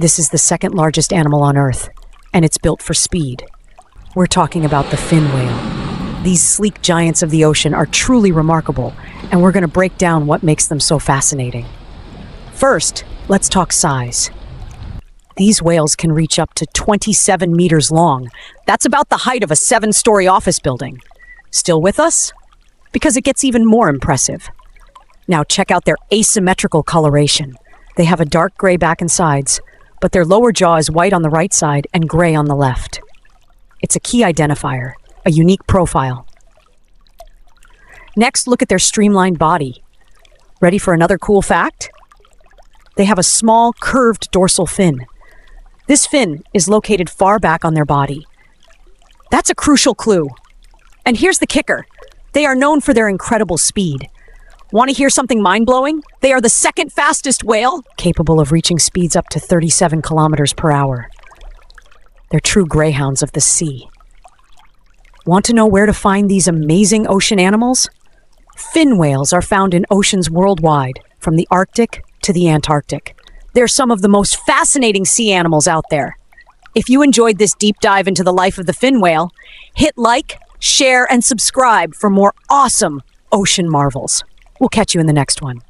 This is the second largest animal on Earth, and it's built for speed. We're talking about the fin whale. These sleek giants of the ocean are truly remarkable, and we're going to break down what makes them so fascinating. First, let's talk size. These whales can reach up to 27 meters long. That's about the height of a seven story office building. Still with us? Because it gets even more impressive. Now, check out their asymmetrical coloration. They have a dark gray back and sides, but their lower jaw is white on the right side and gray on the left. It's a key identifier, a unique profile. Next, look at their streamlined body. Ready for another cool fact? They have a small, curved dorsal fin. This fin is located far back on their body. That's a crucial clue. And here's the kicker they are known for their incredible speed. Want to hear something mind blowing? They are the second fastest whale, capable of reaching speeds up to 37 kilometers per hour. They're true greyhounds of the sea. Want to know where to find these amazing ocean animals? Fin whales are found in oceans worldwide, from the Arctic to the Antarctic. They're some of the most fascinating sea animals out there. If you enjoyed this deep dive into the life of the fin whale, hit like, share, and subscribe for more awesome ocean marvels. We'll catch you in the next one.